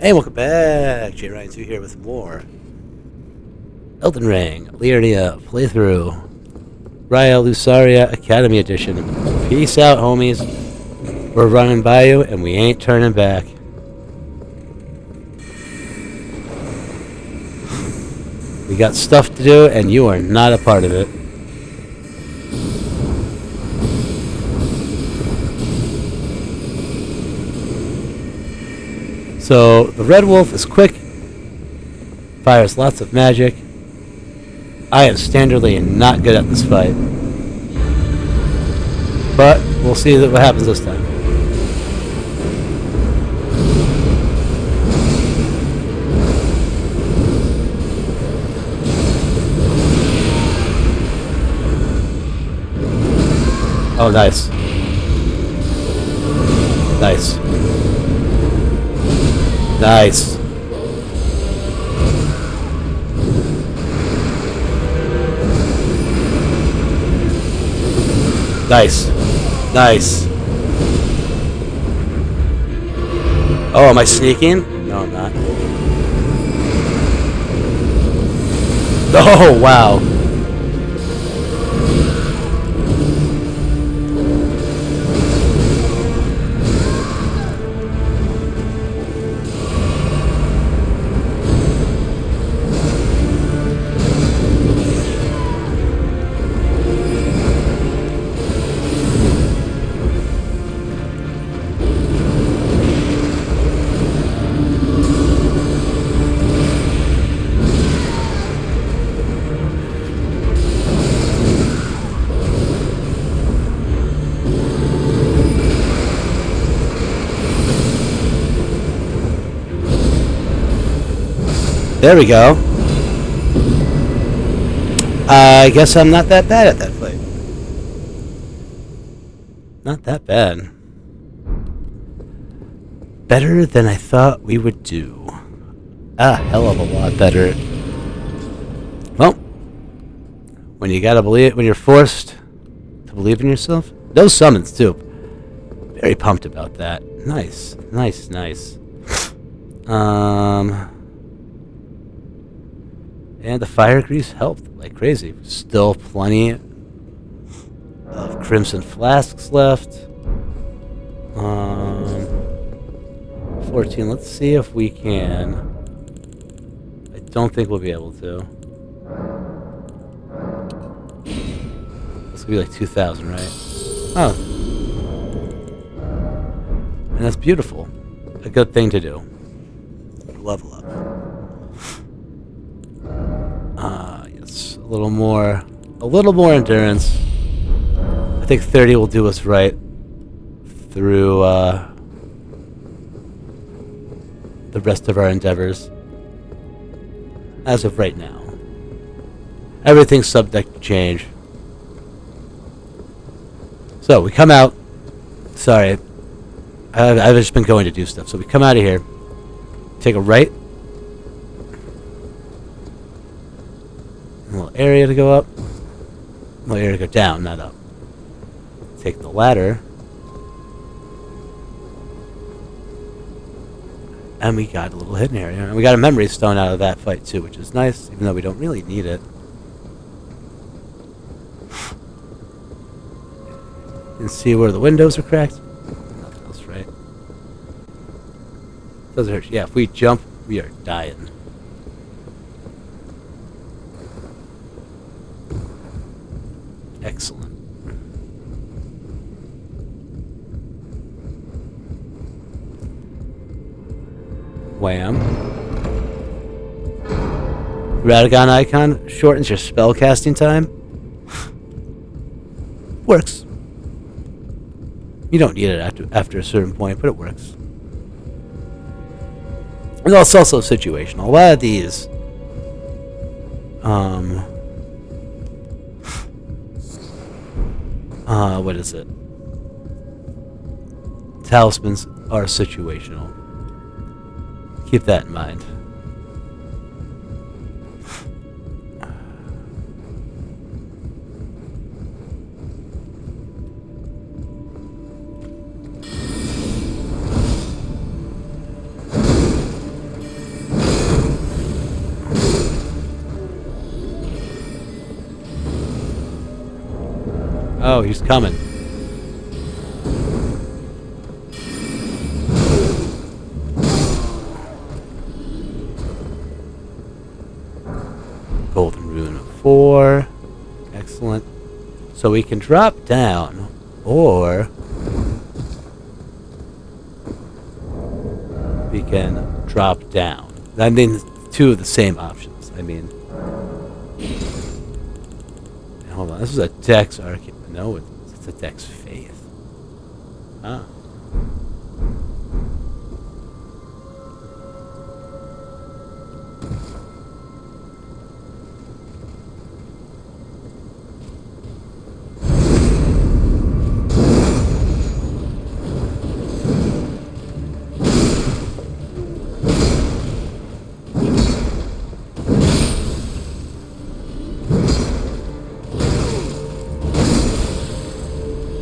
Hey, welcome back. J Ryan 2 here with more Elden Ring, Liurnia playthrough, Raya Lucaria Academy Edition. Peace out, homies. We're running by you, and we ain't turning back. We got stuff to do, and you are not a part of it. So, the Red Wolf is quick, fires lots of magic. I am standardly not good at this fight. But, we'll see what happens this time. Oh, nice. Nice. Nice. Nice. Nice. Oh, am I sneaking? No, I'm not. Oh, wow. There we go. I guess I'm not that bad at that fight. Not that bad. Better than I thought we would do. A hell of a lot better. Well, when you gotta believe, when you're forced to believe in yourself, those summons too. Very pumped about that. Nice, nice, nice. Um. And the fire grease helped like crazy. Still plenty of crimson flasks left. Um, 14. Let's see if we can. I don't think we'll be able to. This will be like 2,000, right? Oh. And that's beautiful. A good thing to do. Level up. Ah, yes. A little more, a little more endurance. I think 30 will do us right through uh, the rest of our endeavors. As of right now. Everything's subject to change. So, we come out. Sorry. I've, I've just been going to do stuff. So we come out of here. Take a right. A little area to go up. Little area to go down, not up. Take the ladder. And we got a little hidden area. And we got a memory stone out of that fight too, which is nice, even though we don't really need it. Can see where the windows are cracked. Nothing else, right? Doesn't hurt. Yeah, if we jump, we are dying. Excellent. Wham. Radagon icon shortens your spell casting time. works. You don't need it after after a certain point, but it works. It's also situational. A lot of these um uh what is it? Talismans are situational. Keep that in mind. Oh, he's coming. Golden Rune of 4. Excellent. So we can drop down, or we can drop down. I mean, two of the same options. I mean, hold on. This is a Dex argument. No, it—it's a Dex Faith. Ah.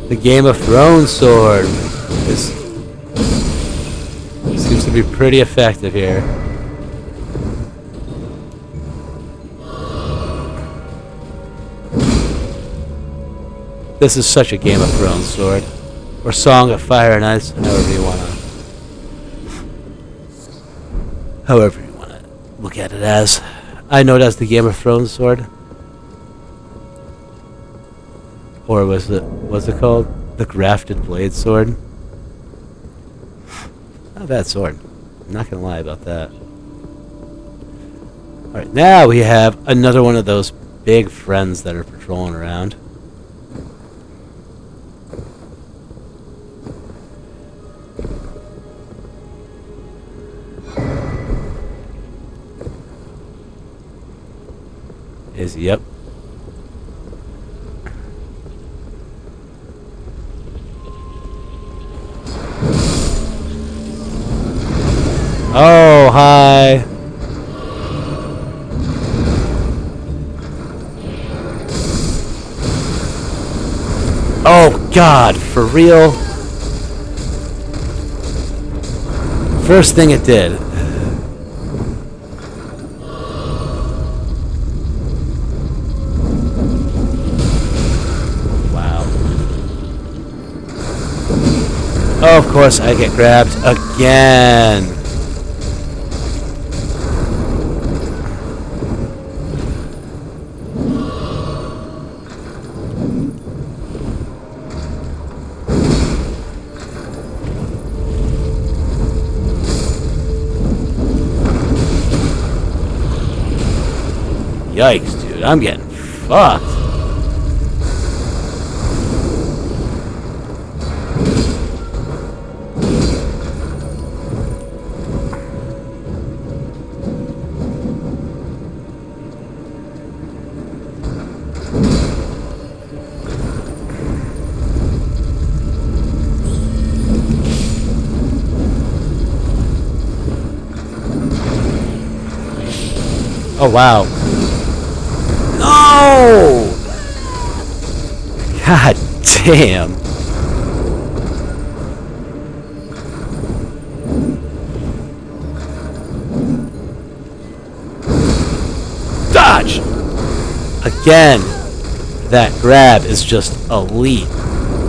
The Game of Thrones sword is seems to be pretty effective here. This is such a Game of Thrones sword. Or Song of Fire and Ice, however you wanna however you wanna look at it as. I know it as the Game of Thrones sword. Or was it what's it called? The grafted blade sword? Not a bad sword. I'm not gonna lie about that. Alright, now we have another one of those big friends that are patrolling around. Is yep. Oh, hi. Oh, God, for real? First thing it did. Of course, I get grabbed again. Yikes, dude. I'm getting fucked. Oh, wow. No! God damn. Dodge! Again, that grab is just elite.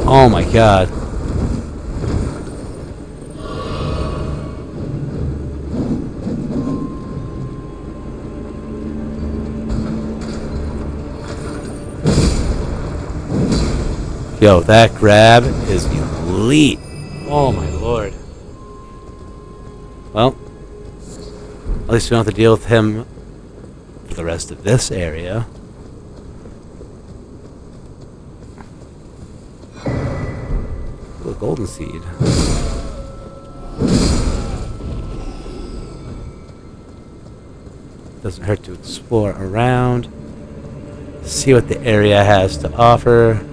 Oh my god. Yo, that grab is elite. Oh my lord. Well, at least we don't have to deal with him for the rest of this area. Ooh, a golden seed. Doesn't hurt to explore around, see what the area has to offer.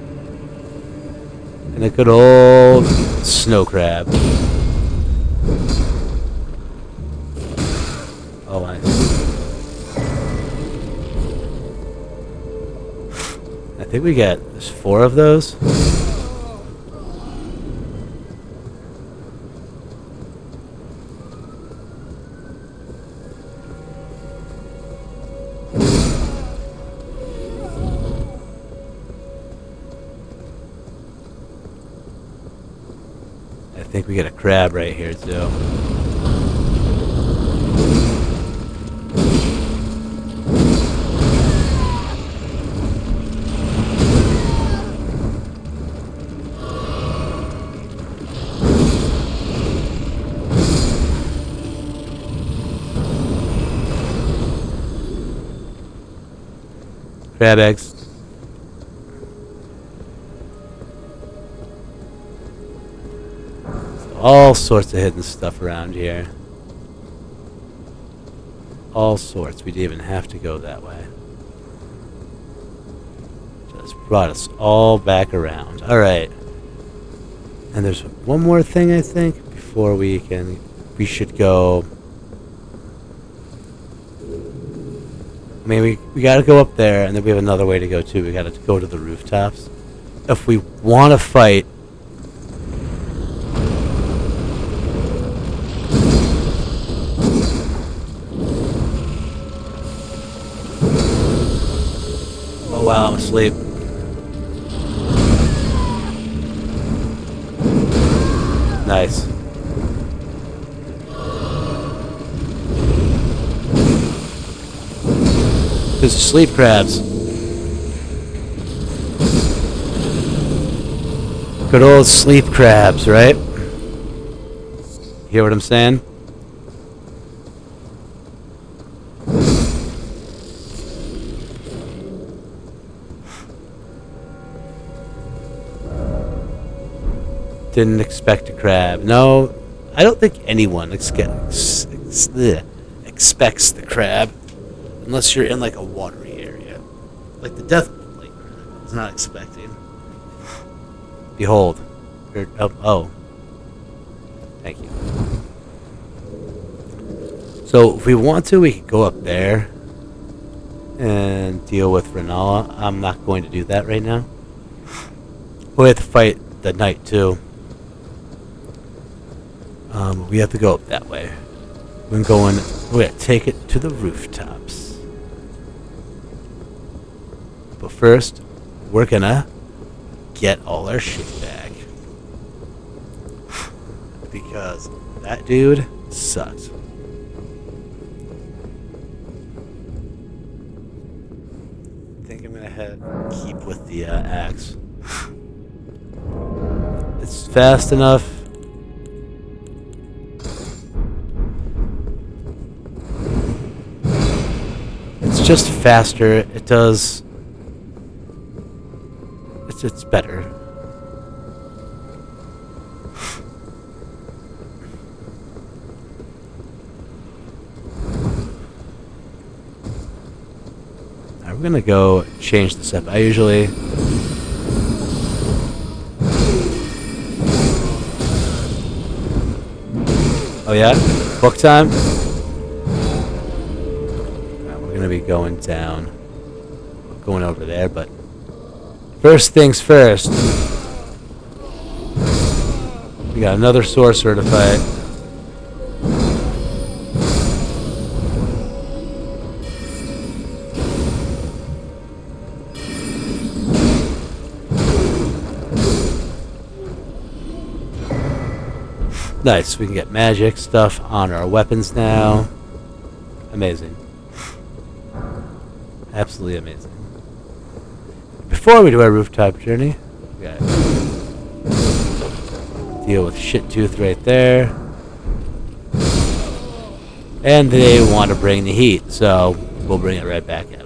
And a good old snow crab. Oh, I. I think we got there's four of those. Get a crab right here too. Crab eggs. All sorts of hidden stuff around here. All sorts. We didn't even have to go that way. Just brought us all back around. Alright. And there's one more thing, I think, before we can... We should go... I mean, we, we gotta go up there, and then we have another way to go, too. We gotta go to the rooftops. If we want to fight wow, I'm asleep. Nice. There's sleep crabs. Good old sleep crabs, right? Hear what I'm saying? Didn't expect a crab. No, I don't think anyone ex ex ex expects the crab. Unless you're in like a watery area. Like the death crab is not expecting. Behold. oh, oh. Thank you. So if we want to, we could go up there and deal with Renala. I'm not going to do that right now. We have to fight the knight too. Um, we have to go up that way. We're going. We're gonna take it to the rooftops. But first, we're gonna get all our shit back because that dude sucks. I think I'm gonna head keep with the uh, axe. It's fast enough just faster. It does. It's it's better. I'm gonna go change this up. I usually. Oh yeah, book time going down, going over there, but first things first, we got another sorcerer to fight. Nice, we can get magic stuff on our weapons now. Amazing. Absolutely amazing. Before we do our rooftop journey, we got deal with shit tooth right there. And they want to bring the heat, so we'll bring it right back at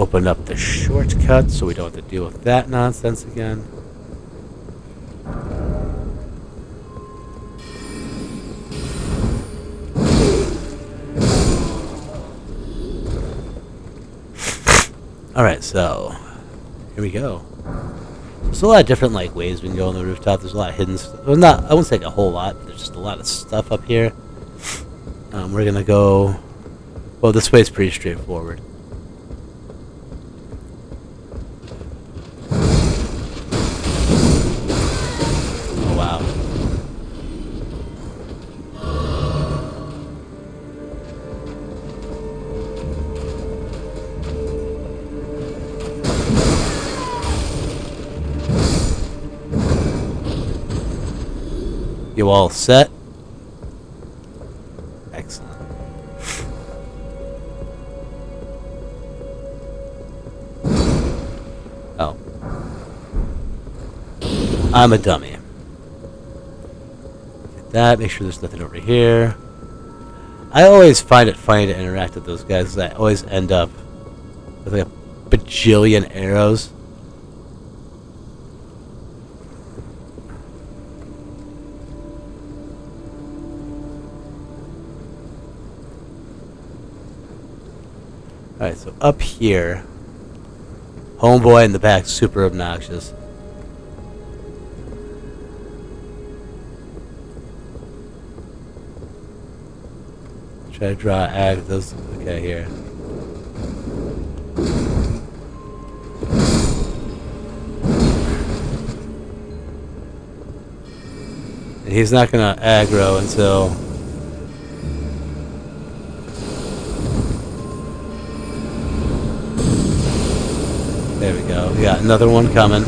open up the shortcut so we don't have to deal with that nonsense again. Alright, so here we go. There's a lot of different like ways we can go on the rooftop. There's a lot of hidden stuff. Well, not I won't say like a whole lot. There's just a lot of stuff up here. Um, we're gonna go. Well, this way is pretty straightforward. You all set? Excellent. Oh. I'm a dummy. Get that, make sure there's nothing over here. I always find it funny to interact with those guys because I always end up with like a bajillion arrows. Alright, so up here, homeboy in the back, super obnoxious. Try to draw ag. Okay, here. And he's not gonna aggro until we got another one coming.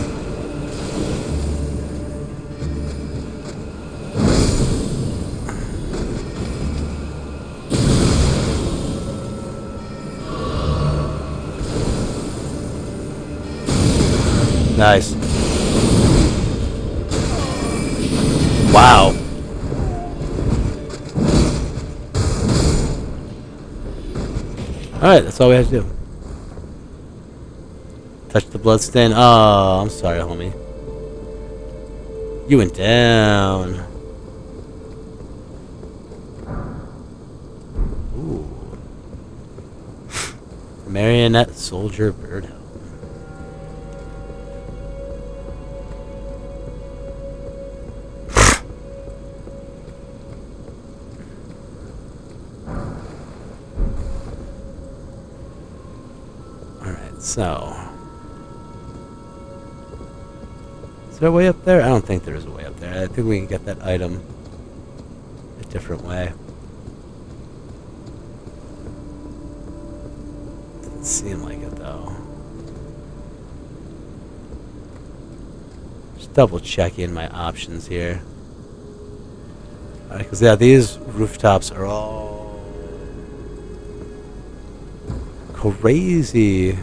Nice. Wow. Alright, that's all we have to do. Touch the bloodstain. Oh, I'm sorry, homie. You went down. Ooh. Marionette Soldier Birdhouse. Alright, so. There a way up there? I don't think there is a way up there. I think we can get that item a different way. Doesn't seem like it though. Just double checking my options here. Alright, because yeah, these rooftops are all crazy.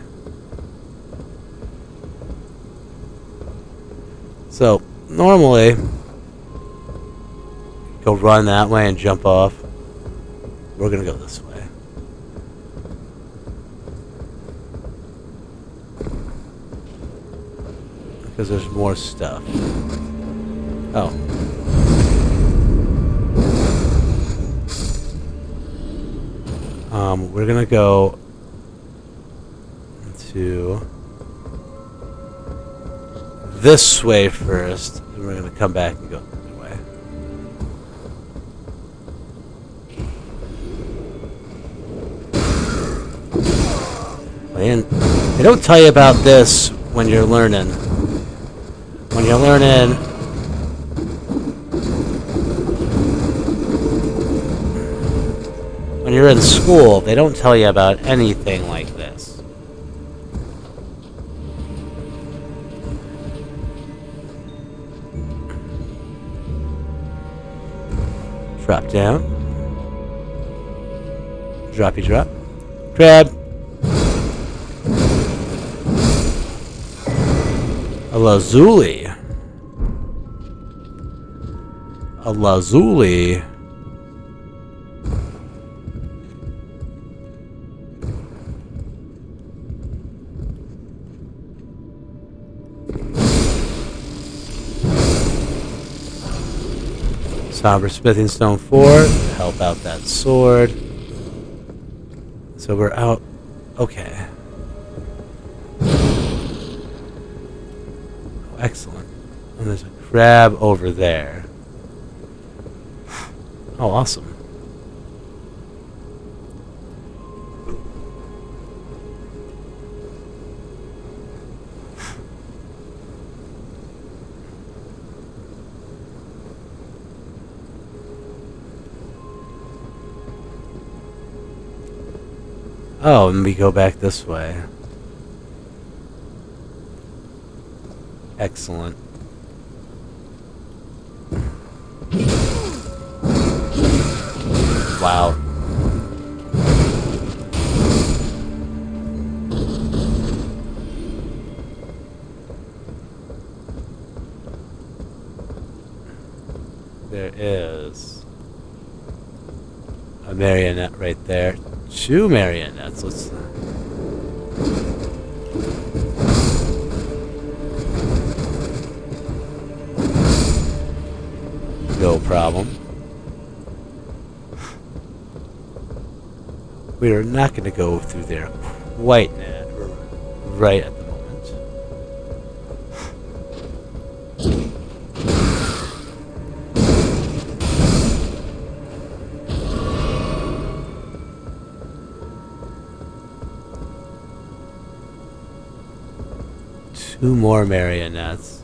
So, normally, go run that way and jump off. We're gonna go this way. Because there's more stuff. Oh. Um, we're gonna go to this way first, and we're gonna come back and go other way. Man, they don't tell you about this when you're learning. When you're learning when you're in school, they don't tell you about anything like Drop down. Droppy drop. Grab. A lazuli. A lazuli. Somber Smithing Stone 4 to help out that sword. So we're out. Okay. Oh, excellent. And there's a crab over there. Oh, awesome. Oh, and we go back this way. Excellent. Wow. Two marionettes. Let's. No problem. We are not going to go through there quite yet, right Two more marionettes.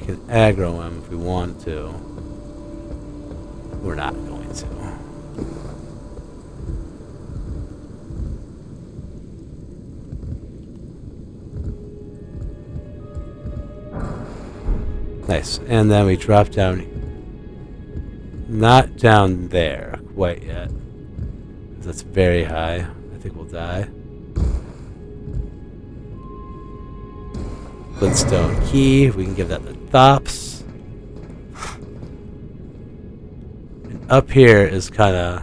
We can aggro him if we want to. We're not going to. Nice. And then we drop down. Not down there quite yet. That's very high. I think we'll die. Glintstone key. We can give that the Thops. And up here is kind of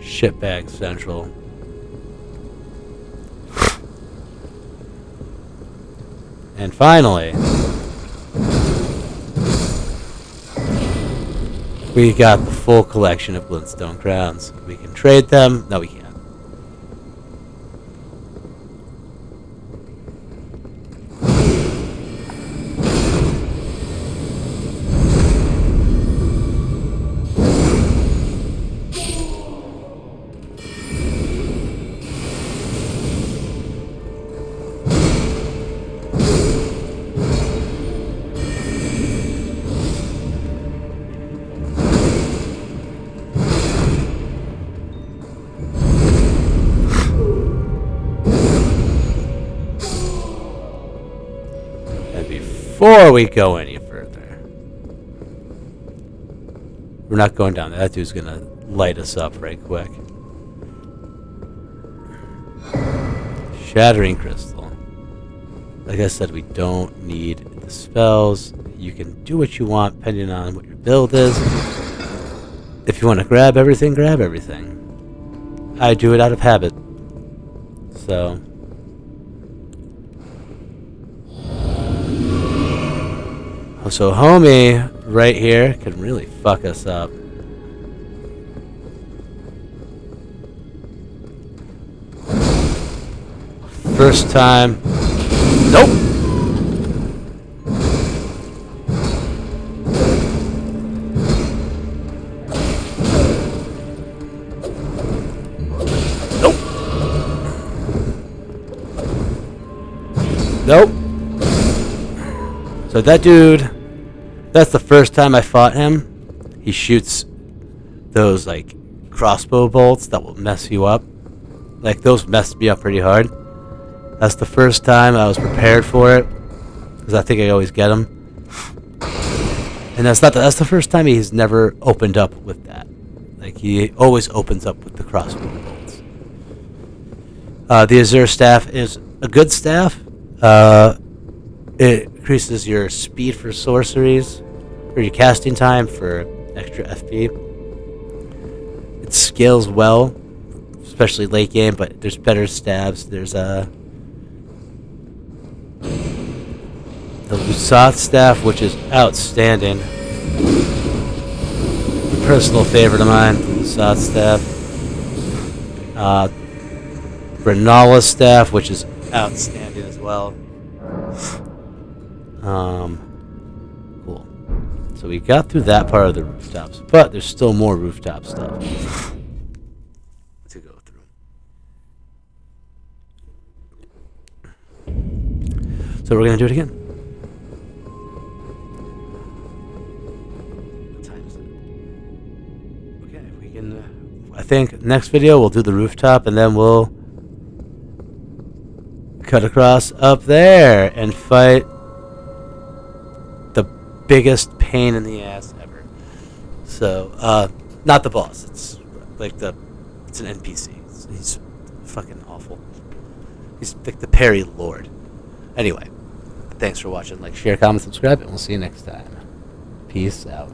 shitbag central. And finally, we got the full collection of Glintstone crowns. We can trade them. No, we can't. Before we go any further, we're not going down there. That dude's gonna light us up right quick. Shattering Crystal. Like I said, we don't need the spells. You can do what you want depending on what your build is. If you want to grab everything, grab everything. I do it out of habit. So. So homie right here can really fuck us up. First time. Nope. Nope. Nope. So that dude, that's the first time I fought him. He shoots those like crossbow bolts that will mess you up. Like those messed me up pretty hard. That's the first time I was prepared for it because I think I always get them. And that's not the, that's the first time he's never opened up with that. Like he always opens up with the crossbow bolts. Uh, the Azure staff is a good staff. Uh, it increases your speed for sorceries, or your casting time for extra FP. It scales well, especially late game, but there's better stabs. There's a. the Lusat staff, which is outstanding. Personal favorite of mine, the Lusat staff. Uh, Renala staff, which is outstanding as well. Um, cool. So we got through that part of the rooftops, but there's still more rooftop stuff to go through. So we're gonna do it again. Okay, we can. Uh, I think next video we'll do the rooftop, and then we'll cut across up there and fight biggest pain in the ass ever. So, uh, not the boss. It's like the it's an NPC. It's, he's fucking awful. He's like the Perry Lord. Anyway, thanks for watching. Like, share, comment, subscribe, and we'll see you next time. Peace out.